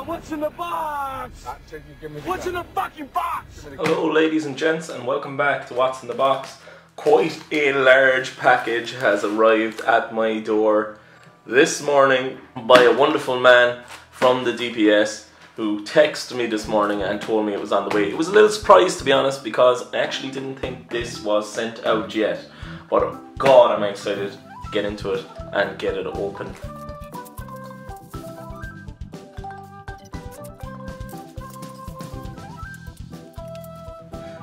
on, what's in the box? What's in the fucking box? Hello, ladies and gents, and welcome back to What's in the Box. Quite a large package has arrived at my door this morning by a wonderful man from the DPD who texted me this morning and told me it was on the way. It was a little surprise to be honest because I actually didn't think this was sent out yet. But God, I'm I excited to get into it and get it open.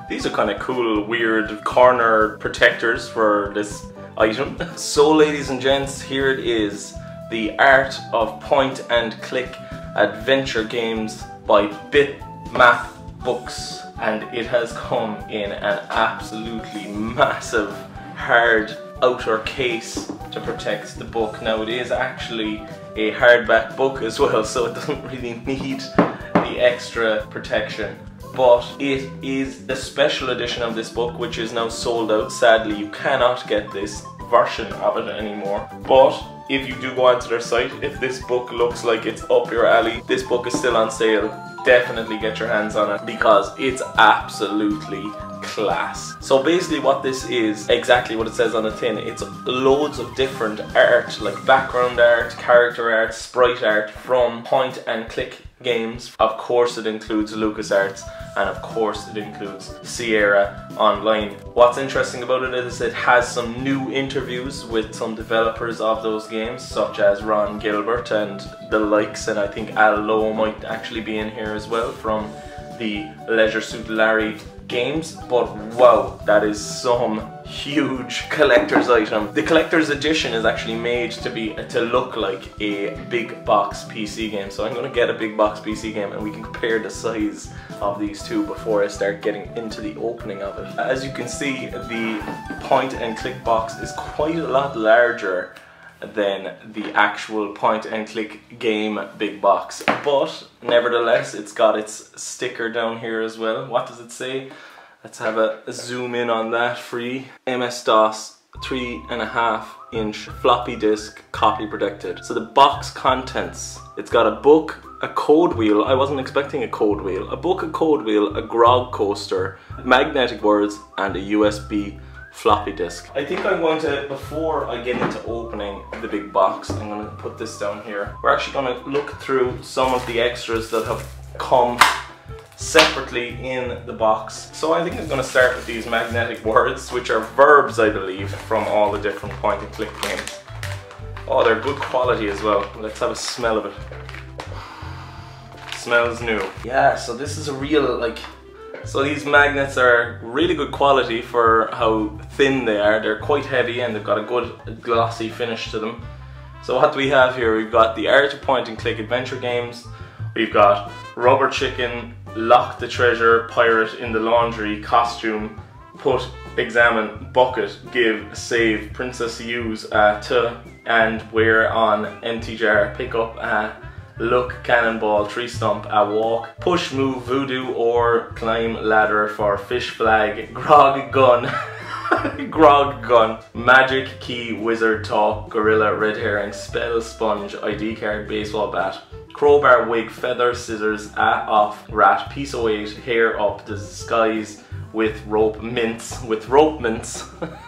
These are kind of cool, weird corner protectors for this item. So ladies and gents, here it is. The Art of Point and Click Adventure Games by Bitmap Books. And it has come in an absolutely massive, hard outer case to protect the book. Now it is actually a hardback book as well, so it doesn't really need the extra protection but it is the special edition of this book which is now sold out. Sadly, you cannot get this version of it anymore. But if you do go onto their site, if this book looks like it's up your alley, this book is still on sale. Definitely get your hands on it because it's absolutely class. So basically what this is, exactly what it says on the tin, it's loads of different art, like background art, character art, sprite art from point and click games. Of course it includes LucasArts and of course it includes Sierra Online. What's interesting about it is it has some new interviews with some developers of those games such as Ron Gilbert and the likes and I think Al Lowe might actually be in here as well from the Leisure Suit Larry games, but wow, that is some huge collector's item. The collector's edition is actually made to be to look like a big box PC game. So I'm gonna get a big box PC game and we can compare the size of these two before I start getting into the opening of it. As you can see, the point and click box is quite a lot larger than the actual point and click game big box. But nevertheless it's got its sticker down here as well. What does it say? Let's have a, zoom in on that free MS-DOS three and a half inch floppy disk copy protected. So the box contents it's got a book a code wheel. I wasn't expecting a code wheel. A book a code wheel a grog coaster magnetic words and a USB floppy disk. I think I'm going to, before I get into opening the big box, I'm going to put this down here. We're actually going to look through some of the extras that have come separately in the box. So I think I'm going to start with these magnetic words, which are verbs, I believe, from all the different point and click games. Oh, they're good quality as well. Let's have a smell of it. Smells new. Yeah, so this is a real, like, so these magnets are really good quality for how thin they are. They're quite heavy and they've got a good glossy finish to them. So what do we have here? We've got the Art Point and Click Adventure Games. We've got Rubber Chicken, Lock the Treasure, Pirate in the Laundry, Costume, Put, Examine, Bucket, Give, Save, Princess Use, uh, To, and Wear on Empty Jar, Pick Up, uh, look, cannonball, tree stump, a walk, push, move, voodoo, or climb ladder for fish flag, grog gun, grog gun, magic key, wizard talk, gorilla, red herring, spell, sponge, ID card, baseball bat, crowbar, wig, feather, scissors, a off, rat, piece of weight, hair up, disguise with rope mints, with rope mints.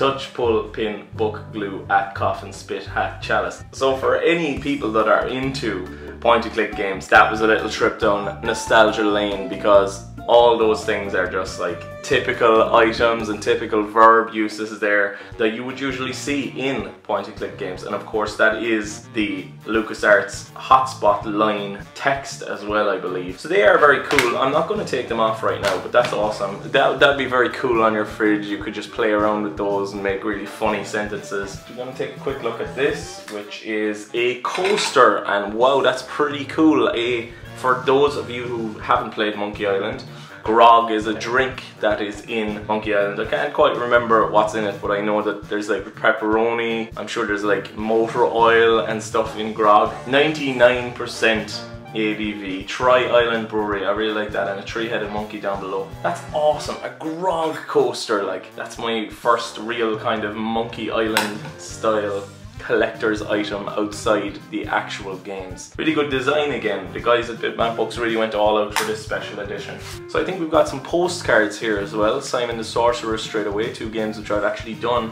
touch, pull, pin, book, glue, at, coffin, spit, hat, chalice. So for any people that are into point and click games, that was a little trip down nostalgia lane because all those things are just like typical items and typical verb uses there that you would usually see in point and click games and of course that is the LucasArts hotspot line text as well I believe. So they are very cool. I'm not going to take them off right now but that's awesome. That, that'd be very cool on your fridge. You could just play around with those and make really funny sentences. We're going to take a quick look at this which is a coaster and wow that's pretty cool. A for those of you who haven't played Monkey Island, grog is a drink that is in Monkey Island. I can't quite remember what's in it, but I know that there's like pepperoni, I'm sure there's like motor oil and stuff in grog. 99% ABV, Tri Island Brewery, I really like that, and a three-headed monkey down below. That's awesome, a grog coaster, like, that's my first real kind of Monkey Island style collector's item outside the actual games. Really good design again. The guys at Bitmap Books really went all out for this special edition. So I think we've got some postcards here as well. Simon the Sorcerer straight away, two games which I've actually done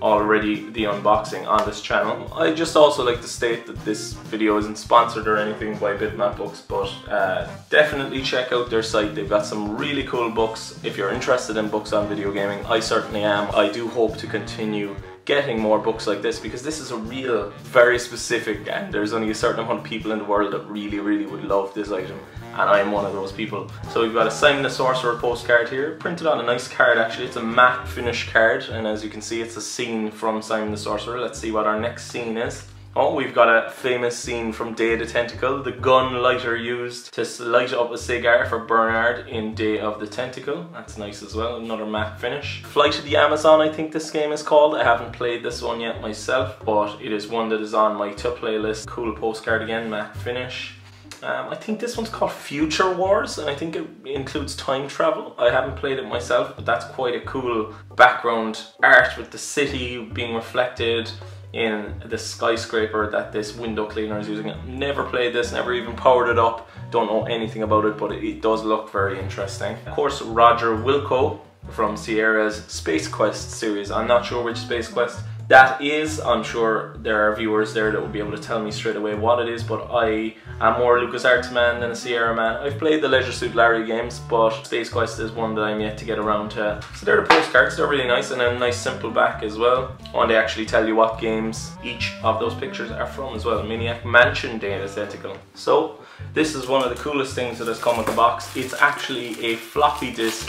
already the unboxing on this channel. I just also like to state that this video isn't sponsored or anything by Bitmap Books, but uh, definitely check out their site. They've got some really cool books. If you're interested in books on video gaming, I certainly am. I do hope to continue getting more books like this because this is a real, very specific, and there's only a certain amount of people in the world that really, really would love this item and I'm one of those people. So we've got a Simon the Sorcerer postcard here, printed on a nice card actually. It's a matte finish card, and as you can see, it's a scene from Simon the Sorcerer. Let's see what our next scene is. Oh, we've got a famous scene from Day of the Tentacle, the gun lighter used to light up a cigar for Bernard in Day of the Tentacle. That's nice as well, another matte finish. Flight of the Amazon, I think this game is called. I haven't played this one yet myself, but it is one that is on my to play list. Cool postcard again, matte finish. Um, I think this one's called Future Wars, and I think it includes time travel. I haven't played it myself, but that's quite a cool background art with the city being reflected in the skyscraper that this window cleaner is using. Never played this, never even powered it up, don't know anything about it, but it, does look very interesting. Of course, Roger Wilco from Sierra's Space Quest series. I'm not sure which Space Quest that is, I'm sure there are viewers there that will be able to tell me straight away what it is, but I am more a LucasArts man than a Sierra man. I've played the Leisure Suit Larry games, but Space Quest is one that I'm yet to get around to. So they're the postcards, they're really nice, and a nice simple back as well. And they actually tell you what games each of those pictures are from as well. Maniac Mansion Day of the Tentacle. So, this is one of the coolest things that has come with the box. It's actually a floppy disk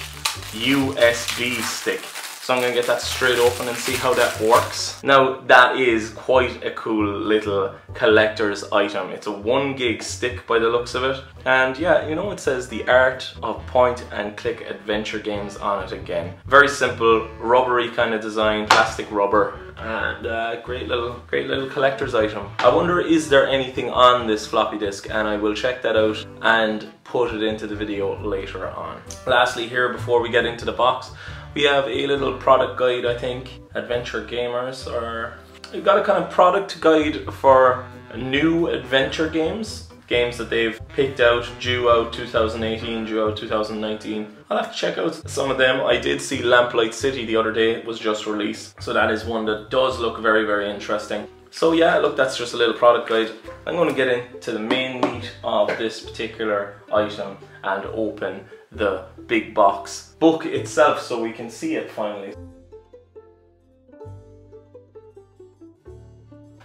USB stick. So I'm gonna get that straight open and see how that works. Now that is quite a cool little collector's item. It's a one gig stick by the looks of it. And yeah, you know it says the art of point and click adventure games on it again. Very simple, rubbery kind of design, plastic rubber and uh, great little great little collector's item. I wonder is there anything on this floppy disk and I will check that out and put it into the video later on. Lastly here before we get into the box we have a little product guide, I think. Adventure gamers or we've got a kind of product guide for new adventure games. Games that they've picked out, due out 2018, due out 2019. I'll have to check out some of them. I did see Lamplight City the other day, it was just released. So that is one that does look very, very interesting. So yeah, look, that's just a little product guide. I'm going to get into the main meat of this particular item and open the big box book itself so we can see it finally.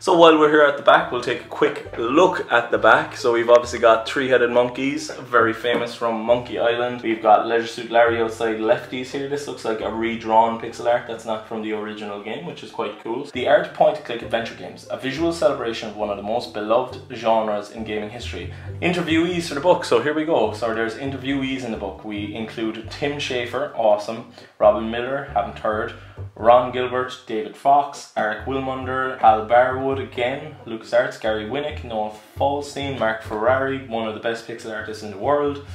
So while we're here at the back, we'll take a quick look at the back. So we've obviously got three-headed monkeys, very famous from Monkey Island. We've got Leisure Suit Larry outside Lefty's here. This looks like a redrawn pixel art that's not from the original game, which is quite cool. The art point-click adventure games, a visual celebration of one of the most beloved genres in gaming history. Interviewees for the book, so here we go. So there's interviewees in the book. We include Tim Schafer, awesome, Robyn Miller, haven't heard, Ron Gilbert, David Fox, Eric Wilmunder, Hal Barwood again, LucasArts, Gary Winnick, Noah Falstein, Mark Ferrari, one of the best pixel artists in the world,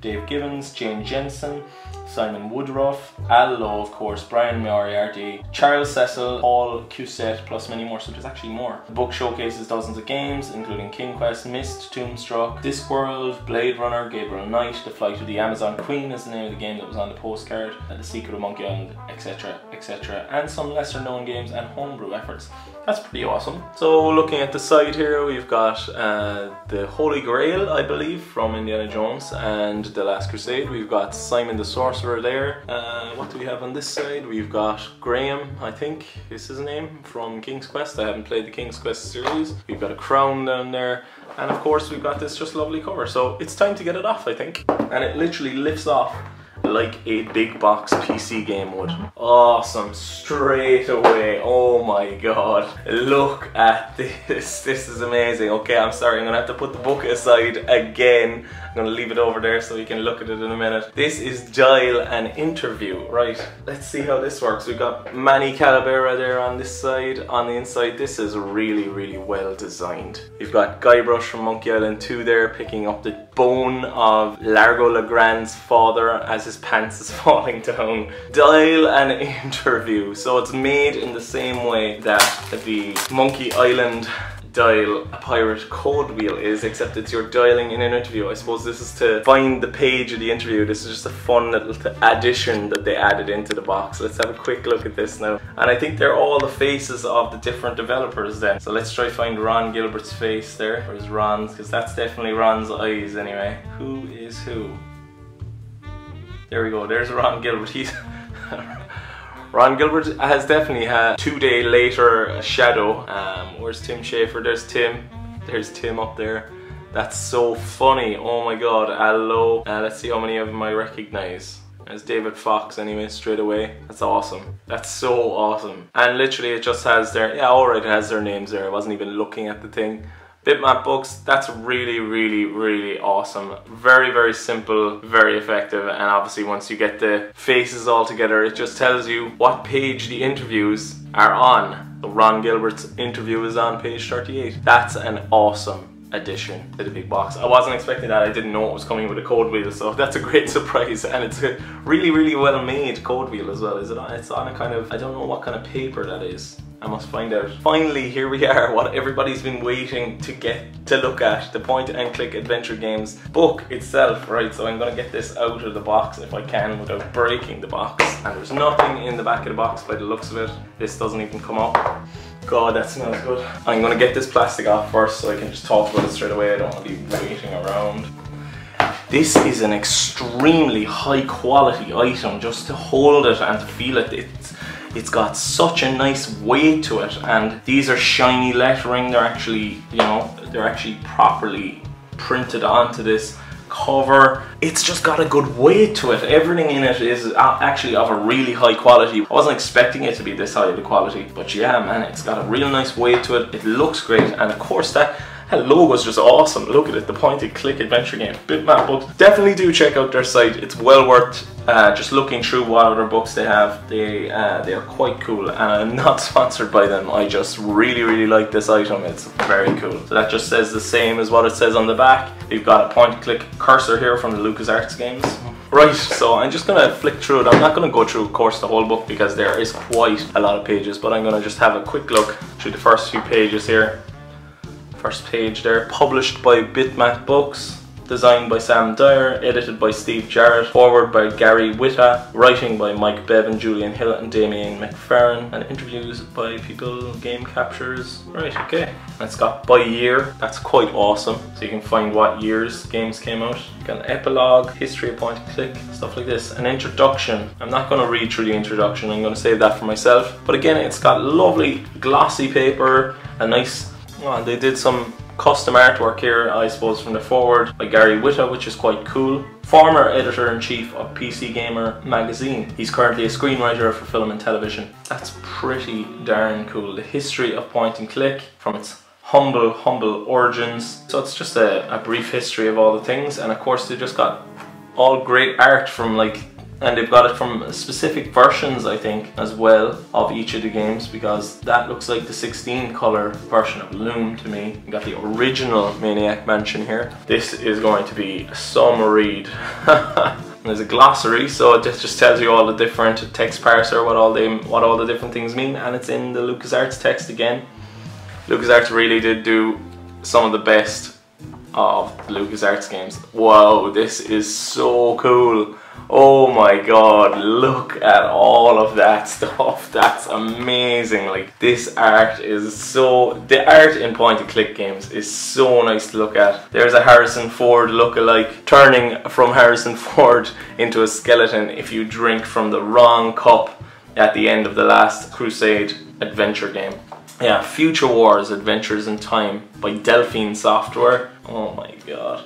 Dave Gibbons, Jane Jensen, Simon Woodroffe, Al Lowe, of course, Brian Moriarty, Charles Cecil, Paul Cuisset, plus many more, so there's actually more. The book showcases dozens of games, including King Quest, Myst, Toonstruck, Discworld, Blade Runner, Gabriel Knight, The Flight of the Amazon Queen is the name of the game that was on the postcard, The Secret of Monkey Island, etc, etc, and some lesser known games and homebrew efforts. That's pretty awesome. So looking at the side here, we've got uh, the Holy Grail, I believe, from Indiana Jones and The Last Crusade. We've got Simon the Sorcerer there. Uh, what do we have on this side? We've got Graham, I think is his name, from King's Quest. I haven't played the King's Quest series. We've got a crown down there. And of course we've got this just lovely cover. So it's time to get it off, I think. And it literally lifts off like a big box PC game would. Awesome, straight away, oh my god. Look at this, this is amazing. Okay, I'm sorry, I'm gonna have to put the book aside again. I'm gonna leave it over there so you can look at it in a minute. This is Dial and Interview, right? Let's see how this works. We've got Manny Calavera there on this side. On the inside, this is really, really well designed. You've got Guybrush from Monkey Island 2 there, picking up the bone of Largo LaGrande's father as his pants is falling down. Dial an interview. So it's made in the same way that the Monkey Island dial a pirate code wheel is, except it's you're dialing in an interview. I suppose this is to find the page of the interview. This is just a fun little addition that they added into the box. Let's have a quick look at this now. And I think they're all the faces of the different developers then. So let's try find Ron Gilbert's face there. Where's Ron's? Because that's definitely Ron's eyes anyway. Who is who? There we go, there's Ron Gilbert. He's Ron Gilbert has definitely had two day later shadow. Um, where's Tim Schafer? There's Tim. There's Tim up there. That's so funny. Oh my god. Hello. Uh, let's see how many of them I recognize. There's David Fox anyway, straight away. That's awesome. That's so awesome. And literally it just has their, yeah alright it has their names there. I wasn't even looking at the thing. Bitmap books, that's really, really, really awesome. Very, very simple, very effective, and obviously once you get the faces all together, it just tells you what page the interviews are on. Ron Gilbert's interview is on page 38. That's an awesome addition to the big box. I wasn't expecting that. I didn't know it was coming with a code wheel, so that's a great surprise. And it's a really, really well made code wheel as well. Is it? On, it's on a kind of I don't know what kind of paper that is. I must find out. Finally, here we are, what everybody's been waiting to get to look at, the point and click adventure games book itself, right? So I'm gonna get this out of the box if I can without breaking the box. And there's nothing in the back of the box by the looks of it. This doesn't even come up. God, that smells good. I'm gonna get this plastic off first so I can just talk about it straight away. I don't want to be waiting around. This is an extremely high quality item just to hold it and to feel it. It's, it's got such a nice weight to it and these are shiny lettering. They're actually, you know, they're actually properly printed onto this cover. It's just got a good weight to it. Everything in it is actually of a really high quality. I wasn't expecting it to be this high of a quality, but yeah, man, it's got a real nice weight to it. It looks great, and of course that logo is just awesome. Look at it, the point and click adventure game. Bitmap books. Definitely do check out their site. It's well worth uh, just looking through what other books they have. They uh, they are quite cool and I'm not sponsored by them. I just really really like this item. It's very cool. So that just says the same as what it says on the back. You've got a point click cursor here from the LucasArts games. Right, so I'm just gonna flick through it. I'm not gonna go through, of course, the whole book because there is quite a lot of pages, but I'm gonna just have a quick look through the first few pages here. First page there, published by Bitmap Books, designed by Sam Dyer, edited by Steve Jarrett, foreword by Gary Whitta, writing by Mike Bevan, Julian Hill and Damien McFerran, and interviews by people, game captures. Right, okay. And it's got by year, that's quite awesome. So you can find what years games came out. You got an epilogue, history of point and click, stuff like this. An introduction. I'm not going to read through the introduction, I'm going to save that for myself. But again, it's got lovely glossy paper, a nice well, they did some custom artwork here, I suppose, from the foreword by Gary Whitta, which is quite cool. Former editor-in-chief of PC Gamer magazine. He's currently a screenwriter for film and television. That's pretty darn cool. The history of point and click from its humble, humble origins. So it's just a, a brief history of all the things, and of course they just got all great art from like and they've got it from specific versions I think as well of each of the games because that looks like the 16 color version of Loom to me. You got the original Maniac Mansion here. This is going to be some read. There's a glossary, so it just tells you all the different text parser, what all the what all the different things mean, and it's in the LucasArts text again. LucasArts really did do some of the best of the LucasArts games. Whoa, this is so cool. Oh my god, look at all of that stuff. That's amazing. Like this art is so, the art in point and click games is so nice to look at. There's a Harrison Ford look-alike turning from Harrison Ford into a skeleton if you drink from the wrong cup at the end of the last Crusade adventure game. Yeah, Future Wars Adventures in Time by Delphine Software. Oh my god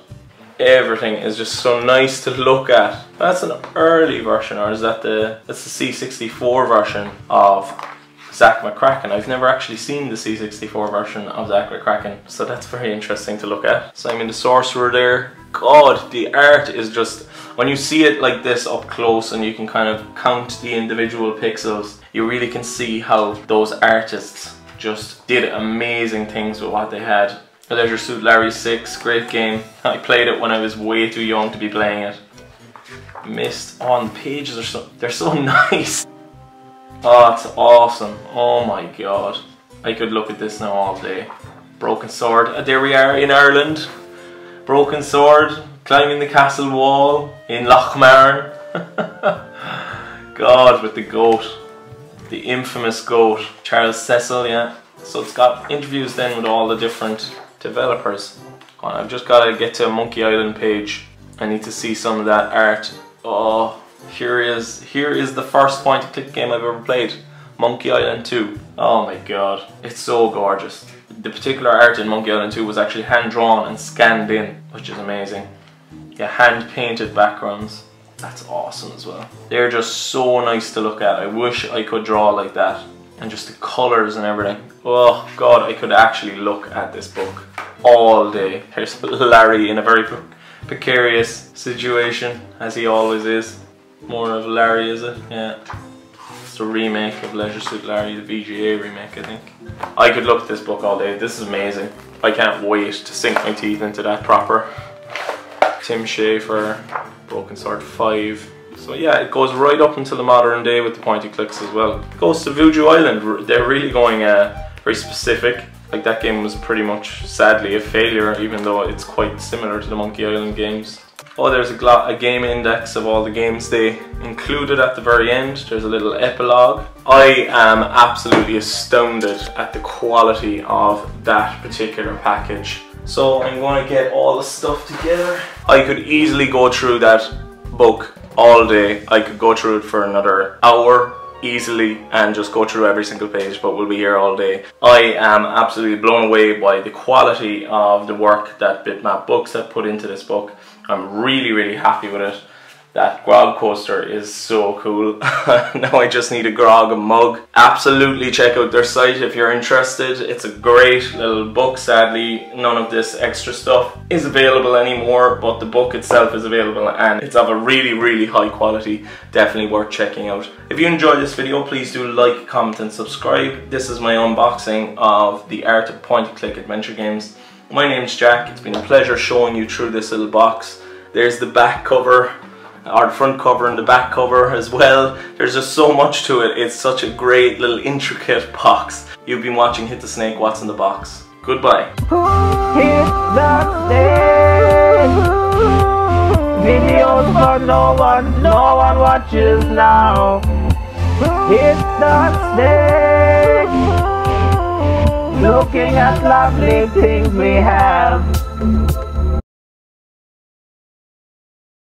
everything is just so nice to look at. That's an early version, or is that the that's the C64 version of Zak McKracken. I've never actually seen the C64 version of Zak McKracken, so that's very interesting to look at. Simon the Sorcerer there. God, the art is just, when you see it like this up close and you can kind of count the individual pixels, you really can see how those artists just did amazing things with what they had. Leisure Suit Larry 6, great game. I played it when I was way too young to be playing it. mist on the pages are so they're so nice. Oh, it's awesome. Oh my god. I could look at this now all day. Broken sword. Uh, there we are in Ireland. Broken sword, climbing the castle wall in Lochmarne. God, with the goat. The infamous goat. Charles Cecil, yeah. So it's got interviews then with all the different developers. I've just got to get to Monkey Island page. I need to see some of that art. Oh, here is here is the first point and click game I've ever played. Monkey Island 2. Oh my god, it's so gorgeous. The particular art in Monkey Island 2 was actually hand drawn and scanned in, which is amazing. Yeah, hand painted backgrounds. That's awesome as well. They're just so nice to look at. I wish I could draw like that. And just the colours and everything. Oh god, I could actually look at this book all day. Here's Larry in a very precarious situation, as he always is. More of Larry, is it? Yeah. It's a remake of Leisure Suit Larry, the VGA remake, I think. I could look at this book all day. This is amazing. I can't wait to sink my teeth into that proper. Tim Schafer, Broken Sword 5. So yeah, it goes right up until the modern day with the pointy clicks as well. It goes to Voodoo Island. They're really going uh, very specific. Like that game was pretty much, sadly, a failure, even though it's quite similar to the Monkey Island games. Oh, there's a, a, game index of all the games they included at the very end. There's a little epilogue. I am absolutely astounded at the quality of that particular package. So I'm going to get all the stuff together. I could easily go through that book all day. I could go through it for another hour easily and just go through every single page but we'll be here all day. I am absolutely blown away by the quality of the work that Bitmap Books have put into this book. I'm really really happy with it. That grog coaster is so cool. now I just need a grog mug. Absolutely check out their site if you're interested. It's a great little book. Sadly, none of this extra stuff is available anymore, but the book itself is available and it's of a really, really high quality. Definitely worth checking out. If you enjoyed this video, please do like, comment and subscribe. This is my unboxing of the Art of Point and Click Adventure Games. My name's Jack. It's been a pleasure showing you through this little box. There's the back cover our front cover and the back cover as well. There's just so much to it. It's such a great little intricate box. You've been watching Hit the Snake, What's in the Box. Goodbye. Hit the snake. Videos for no one, no one watches now. Hit the snake. Looking at lovely things we have.